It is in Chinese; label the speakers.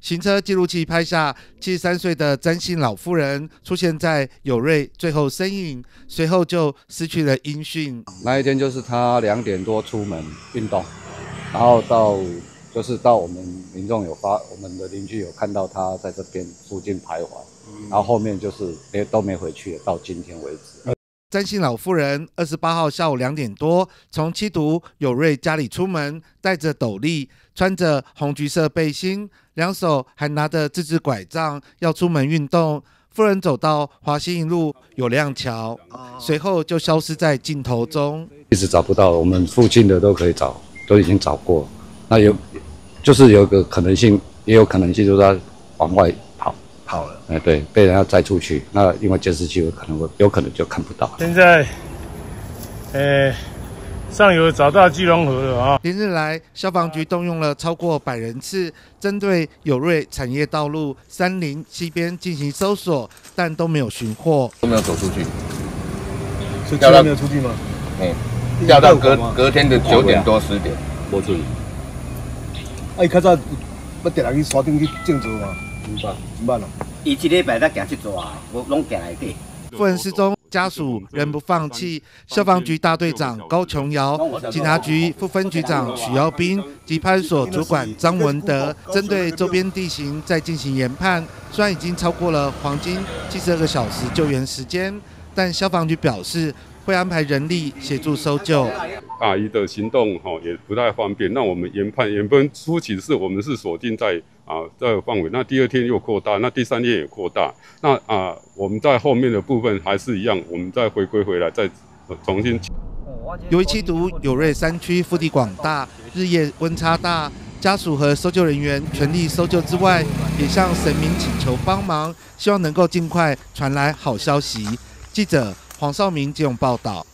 Speaker 1: 行车记录器拍下七十三岁的詹姓老妇人出现在友瑞最后身影，随后就失去了音讯。
Speaker 2: 那一天就是他两点多出门运动，然后到就是到我们民众有发，我们的邻居有看到他在这边附近徘徊，然后后面就是没都没回去，到今天为止。
Speaker 1: 詹姓老妇人二十八号下午两点多从七毒友瑞家里出门，戴着斗笠，穿着红橘色背心，两手还拿着自制拐杖，要出门运动。妇人走到华西一路有亮桥，随后就消失在镜头中，
Speaker 2: 一直找不到。我们附近的都可以找，都已经找过。那有就是有个可能性，也有可能性就是他往外。
Speaker 3: 跑了，
Speaker 2: 哎，对，被人家载出去，那因为监视器有可能会有可能就看不到。
Speaker 4: 现在，呃，上游找到基隆河了啊！
Speaker 1: 连日来，消防局动用了超过百人次，针对友瑞产业道路三林西边进行搜索，但都没有寻获，
Speaker 3: 都没有走出去。
Speaker 4: 是调到没有出去吗？
Speaker 3: 嗯，调到隔隔天的九点多十点，
Speaker 2: 没出去。
Speaker 4: 啊，伊较早要定来去山顶去静坐吗？
Speaker 5: 伊一礼拜才行去做啊，我拢行来底。
Speaker 1: 夫人失踪，家属仍不放弃。消防局大队长高琼瑶、警察局副分局长许耀斌及派出所主管张文德，针对周边地形在进行研判。虽然已经超过了黄金七十二个小时救援时间，但消防局表示会安排人力协助搜救。
Speaker 6: 阿姨的行动哈也不太方便。那我们研判研分初期是我们是锁定在。啊，这个范围，那第二天又扩大，那第三天也扩大，那啊，我们在后面的部分还是一样，我们再回归回来，再重新。
Speaker 1: 由于七毒友瑞山区腹地广大，日夜温差大，家属和搜救人员全力搜救之外，也向神明请求帮忙，希望能够尽快传来好消息。记者黄少明这种报道。